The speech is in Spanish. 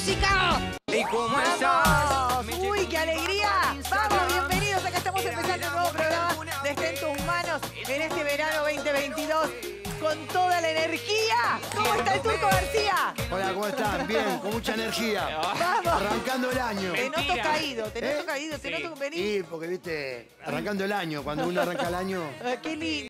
música. ¿Y cómo ¡Vamos! ¡Uy, qué alegría! ¡Vamos, bienvenidos! Acá estamos empezando un nuevo programa de Está en tus manos en este verano 2022 con toda la energía. ¿Cómo está el Turco García? Hola, ¿cómo están? Bien, con mucha energía. Vamos. Arrancando el año. Te noto caído, te noto ¿Eh? caído, te Sí. noto venir. Sí, porque viste, arrancando el año, cuando uno arranca el año. Qué lindo.